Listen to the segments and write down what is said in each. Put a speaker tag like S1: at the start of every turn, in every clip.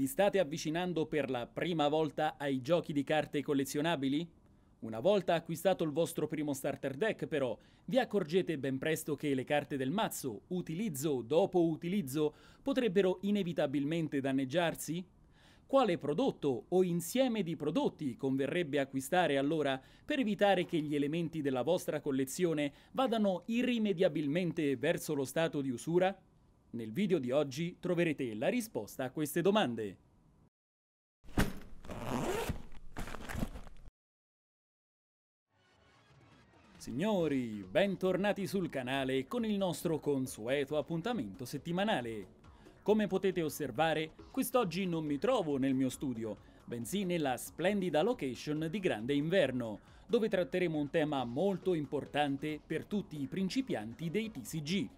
S1: Vi state avvicinando per la prima volta ai giochi di carte collezionabili? Una volta acquistato il vostro primo starter deck, però, vi accorgete ben presto che le carte del mazzo, utilizzo dopo utilizzo, potrebbero inevitabilmente danneggiarsi? Quale prodotto o insieme di prodotti converrebbe acquistare allora per evitare che gli elementi della vostra collezione vadano irrimediabilmente verso lo stato di usura? Nel video di oggi troverete la risposta a queste domande. Signori, bentornati sul canale con il nostro consueto appuntamento settimanale. Come potete osservare, quest'oggi non mi trovo nel mio studio, bensì nella splendida location di Grande Inverno, dove tratteremo un tema molto importante per tutti i principianti dei TCG,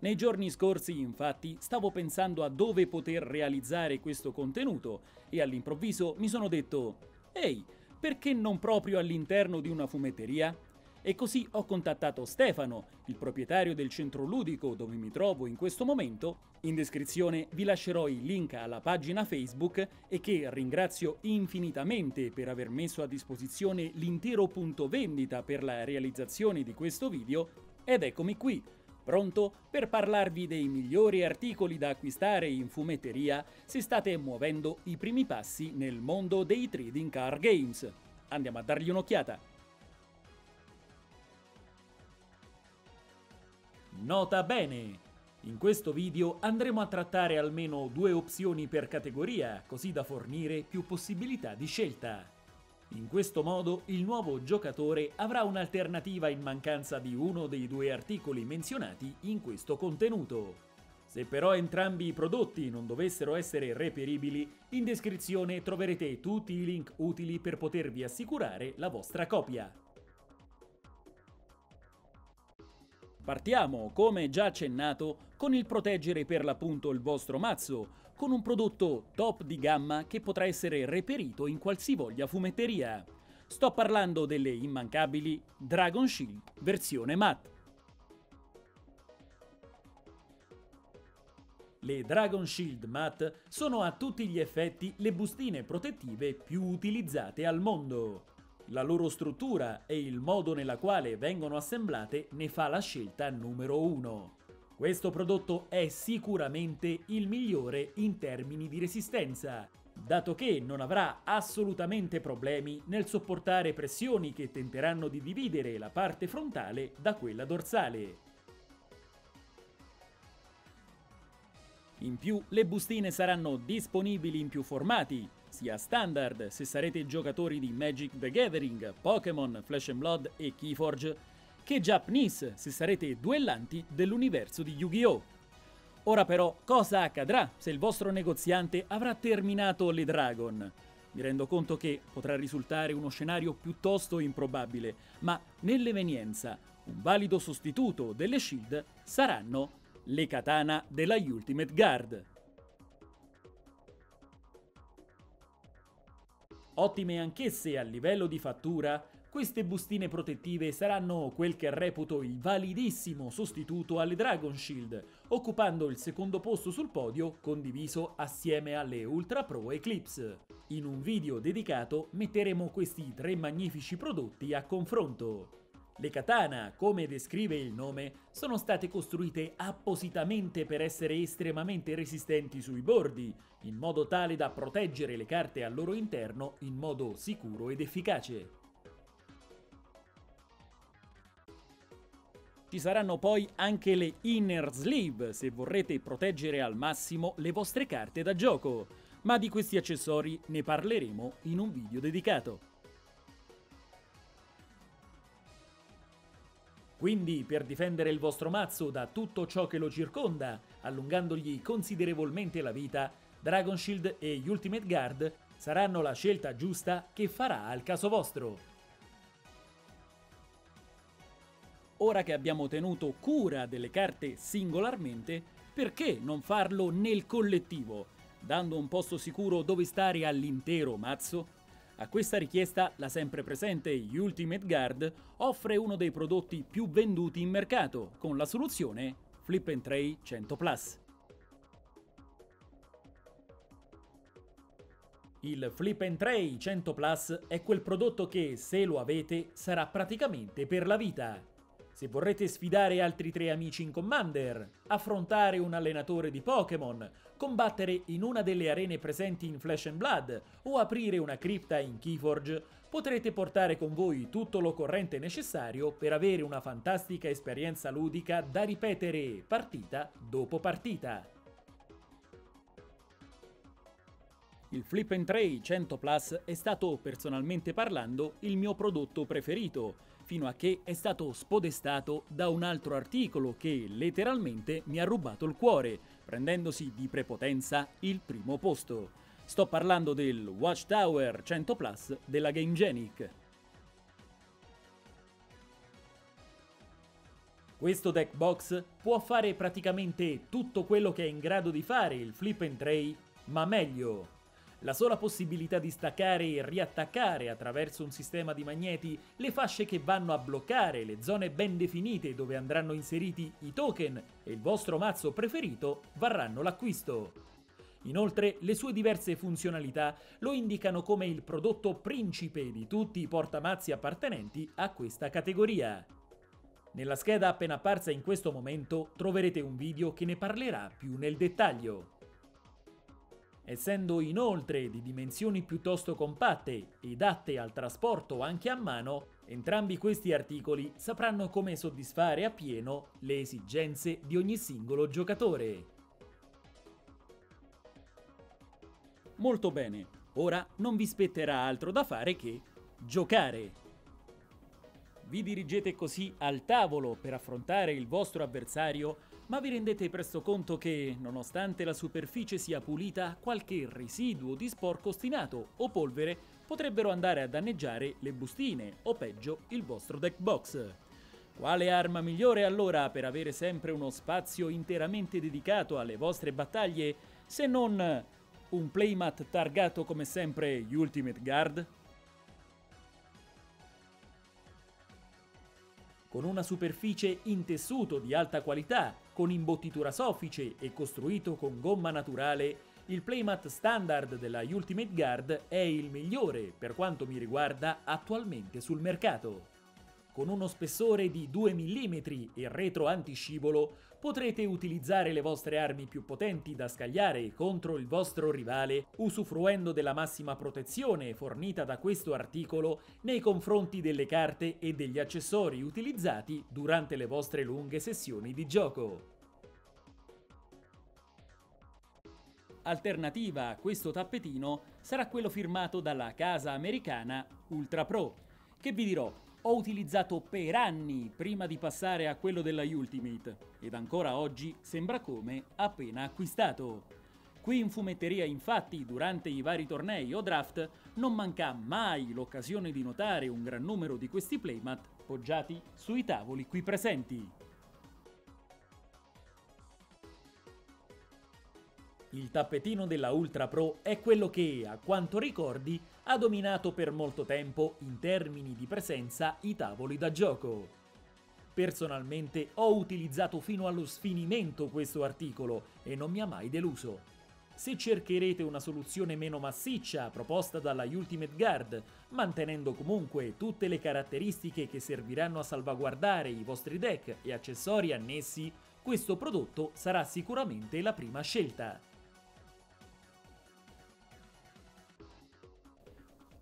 S1: nei giorni scorsi, infatti, stavo pensando a dove poter realizzare questo contenuto e all'improvviso mi sono detto Ehi, perché non proprio all'interno di una fumetteria? E così ho contattato Stefano, il proprietario del centro ludico dove mi trovo in questo momento. In descrizione vi lascerò il link alla pagina Facebook e che ringrazio infinitamente per aver messo a disposizione l'intero punto vendita per la realizzazione di questo video. Ed eccomi qui, pronto per parlarvi dei migliori articoli da acquistare in fumetteria se state muovendo i primi passi nel mondo dei trading card games. Andiamo a dargli un'occhiata. Nota bene! In questo video andremo a trattare almeno due opzioni per categoria, così da fornire più possibilità di scelta. In questo modo il nuovo giocatore avrà un'alternativa in mancanza di uno dei due articoli menzionati in questo contenuto. Se però entrambi i prodotti non dovessero essere reperibili, in descrizione troverete tutti i link utili per potervi assicurare la vostra copia. Partiamo, come già accennato, con il proteggere per l'appunto il vostro mazzo, con un prodotto top di gamma che potrà essere reperito in qualsivoglia fumetteria. Sto parlando delle immancabili Dragon Shield versione matte. Le Dragon Shield Matte sono a tutti gli effetti le bustine protettive più utilizzate al mondo. La loro struttura e il modo nella quale vengono assemblate ne fa la scelta numero uno. Questo prodotto è sicuramente il migliore in termini di resistenza, dato che non avrà assolutamente problemi nel sopportare pressioni che tenteranno di dividere la parte frontale da quella dorsale. In più, le bustine saranno disponibili in più formati, sia standard se sarete giocatori di Magic the Gathering, Pokémon, Flash Blood e Keyforge, che Japanese se sarete duellanti dell'universo di Yu-Gi-Oh! Ora però, cosa accadrà se il vostro negoziante avrà terminato le Dragon? Mi rendo conto che potrà risultare uno scenario piuttosto improbabile, ma nell'evenienza un valido sostituto delle Shield saranno le katana della Ultimate Guard. Ottime anch'esse a livello di fattura, queste bustine protettive saranno quel che reputo il validissimo sostituto alle Dragon Shield, occupando il secondo posto sul podio condiviso assieme alle Ultra Pro Eclipse. In un video dedicato metteremo questi tre magnifici prodotti a confronto. Le katana, come descrive il nome, sono state costruite appositamente per essere estremamente resistenti sui bordi, in modo tale da proteggere le carte al loro interno in modo sicuro ed efficace. Ci saranno poi anche le inner sleeve se vorrete proteggere al massimo le vostre carte da gioco, ma di questi accessori ne parleremo in un video dedicato. Quindi, per difendere il vostro mazzo da tutto ciò che lo circonda, allungandogli considerevolmente la vita, Dragon Shield e Ultimate Guard saranno la scelta giusta che farà al caso vostro. Ora che abbiamo tenuto cura delle carte singolarmente, perché non farlo nel collettivo, dando un posto sicuro dove stare all'intero mazzo? A questa richiesta la sempre presente Ultimate Guard offre uno dei prodotti più venduti in mercato, con la soluzione Flip and Tray 100 Plus. Il Flip and Tray 100 Plus è quel prodotto che, se lo avete, sarà praticamente per la vita. Se vorrete sfidare altri tre amici in Commander, affrontare un allenatore di Pokémon, combattere in una delle arene presenti in Flesh and Blood o aprire una cripta in Keyforge, potrete portare con voi tutto l'occorrente necessario per avere una fantastica esperienza ludica da ripetere partita dopo partita. Il Flip and Tray 100 Plus è stato, personalmente parlando, il mio prodotto preferito, fino a che è stato spodestato da un altro articolo che letteralmente mi ha rubato il cuore, prendendosi di prepotenza il primo posto. Sto parlando del Watchtower 100 Plus della GameGenic. Questo deck box può fare praticamente tutto quello che è in grado di fare il Flip and Tray, ma meglio. La sola possibilità di staccare e riattaccare attraverso un sistema di magneti le fasce che vanno a bloccare le zone ben definite dove andranno inseriti i token e il vostro mazzo preferito varranno l'acquisto. Inoltre, le sue diverse funzionalità lo indicano come il prodotto principe di tutti i portamazzi appartenenti a questa categoria. Nella scheda appena apparsa in questo momento troverete un video che ne parlerà più nel dettaglio. Essendo inoltre di dimensioni piuttosto compatte ed atte al trasporto anche a mano, entrambi questi articoli sapranno come soddisfare appieno le esigenze di ogni singolo giocatore. Molto bene, ora non vi spetterà altro da fare che giocare. Vi dirigete così al tavolo per affrontare il vostro avversario ma vi rendete presto conto che, nonostante la superficie sia pulita, qualche residuo di sporco ostinato o polvere potrebbero andare a danneggiare le bustine o peggio il vostro deck box. Quale arma migliore allora per avere sempre uno spazio interamente dedicato alle vostre battaglie se non un playmat targato come sempre Ultimate Guard? Con una superficie in tessuto di alta qualità, con imbottitura soffice e costruito con gomma naturale, il playmat standard della Ultimate Guard è il migliore per quanto mi riguarda attualmente sul mercato. Con uno spessore di 2 mm e retro antiscivolo potrete utilizzare le vostre armi più potenti da scagliare contro il vostro rivale usufruendo della massima protezione fornita da questo articolo nei confronti delle carte e degli accessori utilizzati durante le vostre lunghe sessioni di gioco. Alternativa a questo tappetino sarà quello firmato dalla casa americana Ultra Pro, che vi dirò ho utilizzato per anni prima di passare a quello della Ultimate ed ancora oggi sembra come appena acquistato. Qui in fumetteria infatti durante i vari tornei o draft non manca mai l'occasione di notare un gran numero di questi playmat poggiati sui tavoli qui presenti. Il tappetino della Ultra Pro è quello che, a quanto ricordi, ha dominato per molto tempo, in termini di presenza, i tavoli da gioco. Personalmente ho utilizzato fino allo sfinimento questo articolo e non mi ha mai deluso. Se cercherete una soluzione meno massiccia proposta dalla Ultimate Guard, mantenendo comunque tutte le caratteristiche che serviranno a salvaguardare i vostri deck e accessori annessi, questo prodotto sarà sicuramente la prima scelta.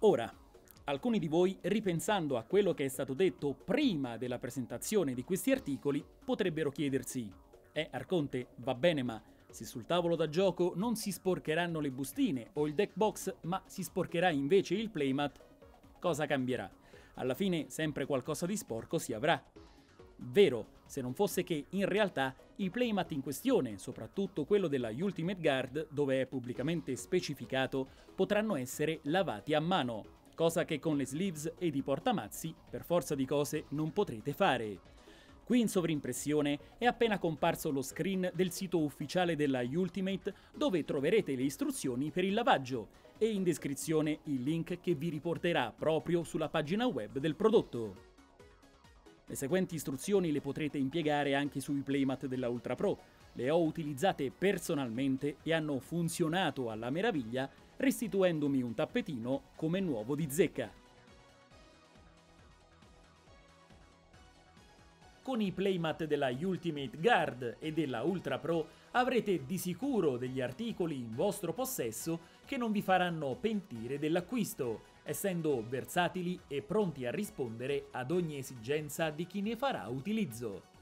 S1: Ora, alcuni di voi, ripensando a quello che è stato detto prima della presentazione di questi articoli, potrebbero chiedersi: Eh, Arconte, va bene, ma se sul tavolo da gioco non si sporcheranno le bustine o il deck box, ma si sporcherà invece il playmat, cosa cambierà? Alla fine sempre qualcosa di sporco si avrà. Vero, se non fosse che in realtà i playmat in questione, soprattutto quello della Ultimate Guard, dove è pubblicamente specificato, potranno essere lavati a mano, cosa che con le sleeves ed i portamazzi, per forza di cose, non potrete fare. Qui in sovrimpressione è appena comparso lo screen del sito ufficiale della Ultimate dove troverete le istruzioni per il lavaggio e in descrizione il link che vi riporterà proprio sulla pagina web del prodotto. Le seguenti istruzioni le potrete impiegare anche sui playmat della Ultra Pro. Le ho utilizzate personalmente e hanno funzionato alla meraviglia restituendomi un tappetino come nuovo di zecca. Con i playmat della Ultimate Guard e della Ultra Pro avrete di sicuro degli articoli in vostro possesso che non vi faranno pentire dell'acquisto, essendo versatili e pronti a rispondere ad ogni esigenza di chi ne farà utilizzo.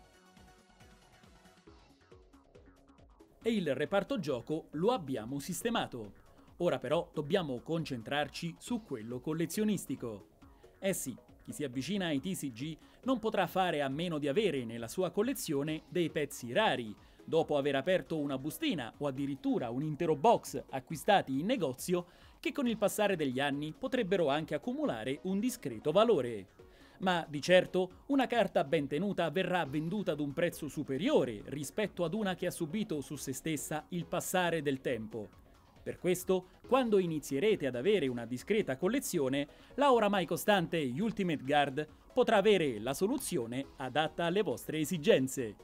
S1: E il reparto gioco lo abbiamo sistemato. Ora però dobbiamo concentrarci su quello collezionistico. Eh sì, chi si avvicina ai TCG non potrà fare a meno di avere nella sua collezione dei pezzi rari, dopo aver aperto una bustina o addirittura un intero box acquistati in negozio che con il passare degli anni potrebbero anche accumulare un discreto valore. Ma di certo una carta ben tenuta verrà venduta ad un prezzo superiore rispetto ad una che ha subito su se stessa il passare del tempo. Per questo, quando inizierete ad avere una discreta collezione, la oramai costante Ultimate Guard potrà avere la soluzione adatta alle vostre esigenze.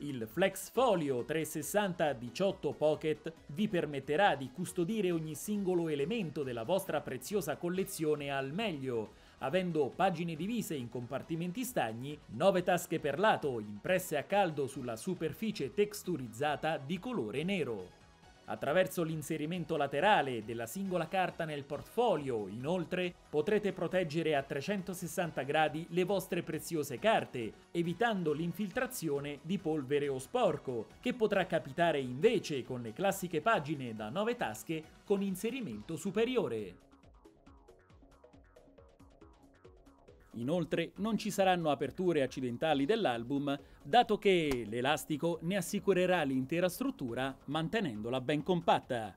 S1: Il Flex Folio 360 18 Pocket vi permetterà di custodire ogni singolo elemento della vostra preziosa collezione al meglio, avendo pagine divise in compartimenti stagni, 9 tasche per lato impresse a caldo sulla superficie texturizzata di colore nero. Attraverso l'inserimento laterale della singola carta nel portfolio, inoltre, potrete proteggere a 360 gradi le vostre preziose carte, evitando l'infiltrazione di polvere o sporco, che potrà capitare invece con le classiche pagine da 9 tasche con inserimento superiore. Inoltre non ci saranno aperture accidentali dell'album, dato che l'elastico ne assicurerà l'intera struttura mantenendola ben compatta.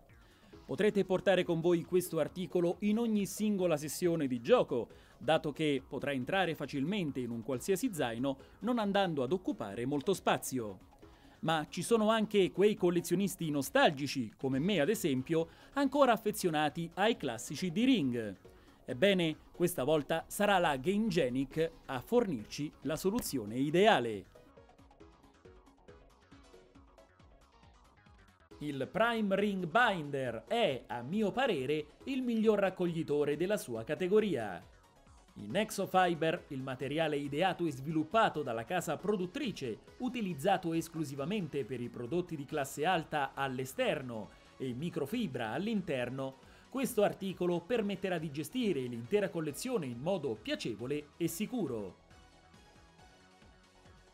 S1: Potrete portare con voi questo articolo in ogni singola sessione di gioco, dato che potrà entrare facilmente in un qualsiasi zaino non andando ad occupare molto spazio. Ma ci sono anche quei collezionisti nostalgici, come me ad esempio, ancora affezionati ai classici di Ring. Ebbene, questa volta sarà la GameGenic a fornirci la soluzione ideale. Il Prime Ring Binder è, a mio parere, il miglior raccoglitore della sua categoria. In Exofiber, il materiale ideato e sviluppato dalla casa produttrice, utilizzato esclusivamente per i prodotti di classe alta all'esterno e microfibra all'interno, questo articolo permetterà di gestire l'intera collezione in modo piacevole e sicuro.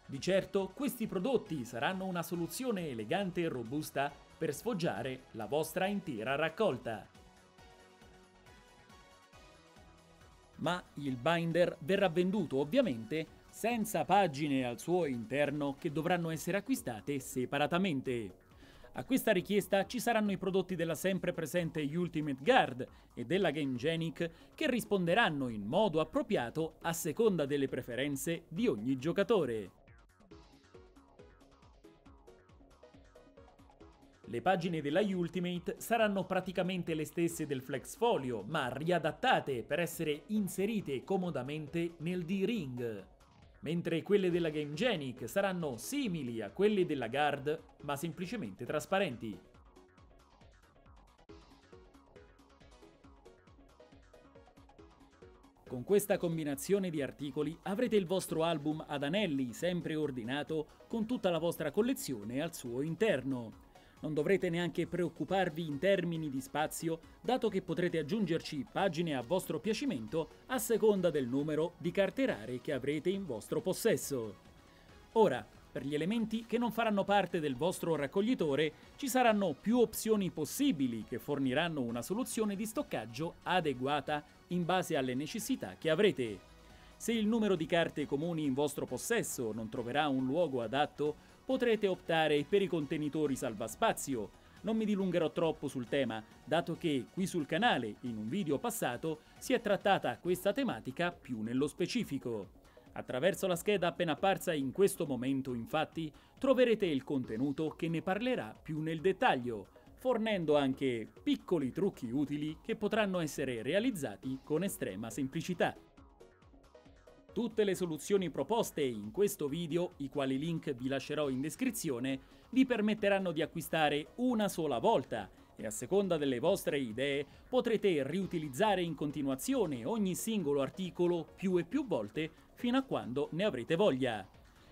S1: Di certo questi prodotti saranno una soluzione elegante e robusta per sfoggiare la vostra intera raccolta. Ma il binder verrà venduto ovviamente senza pagine al suo interno che dovranno essere acquistate separatamente. A questa richiesta ci saranno i prodotti della sempre presente Ultimate Guard e della Game Genic che risponderanno in modo appropriato a seconda delle preferenze di ogni giocatore. Le pagine della Ultimate saranno praticamente le stesse del Flex Folio, ma riadattate per essere inserite comodamente nel D-Ring mentre quelle della Game Genic saranno simili a quelle della Guard, ma semplicemente trasparenti. Con questa combinazione di articoli avrete il vostro album ad anelli sempre ordinato con tutta la vostra collezione al suo interno. Non dovrete neanche preoccuparvi in termini di spazio, dato che potrete aggiungerci pagine a vostro piacimento a seconda del numero di carte rare che avrete in vostro possesso. Ora, per gli elementi che non faranno parte del vostro raccoglitore, ci saranno più opzioni possibili che forniranno una soluzione di stoccaggio adeguata in base alle necessità che avrete. Se il numero di carte comuni in vostro possesso non troverà un luogo adatto, potrete optare per i contenitori salvaspazio. Non mi dilungherò troppo sul tema, dato che qui sul canale, in un video passato, si è trattata questa tematica più nello specifico. Attraverso la scheda appena apparsa in questo momento, infatti, troverete il contenuto che ne parlerà più nel dettaglio, fornendo anche piccoli trucchi utili che potranno essere realizzati con estrema semplicità. Tutte le soluzioni proposte in questo video, i quali link vi lascerò in descrizione, vi permetteranno di acquistare una sola volta e a seconda delle vostre idee potrete riutilizzare in continuazione ogni singolo articolo più e più volte fino a quando ne avrete voglia.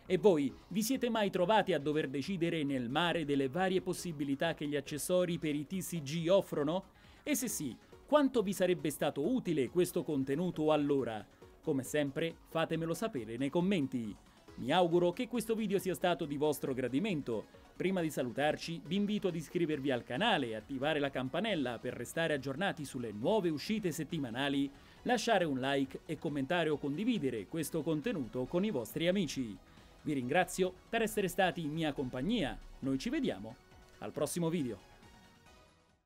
S1: E voi vi siete mai trovati a dover decidere nel mare delle varie possibilità che gli accessori per i TCG offrono? E se sì, quanto vi sarebbe stato utile questo contenuto allora? Come sempre, fatemelo sapere nei commenti. Mi auguro che questo video sia stato di vostro gradimento. Prima di salutarci, vi invito ad iscrivervi al canale e attivare la campanella per restare aggiornati sulle nuove uscite settimanali, lasciare un like e commentare o condividere questo contenuto con i vostri amici. Vi ringrazio per essere stati in mia compagnia. Noi ci vediamo al prossimo video.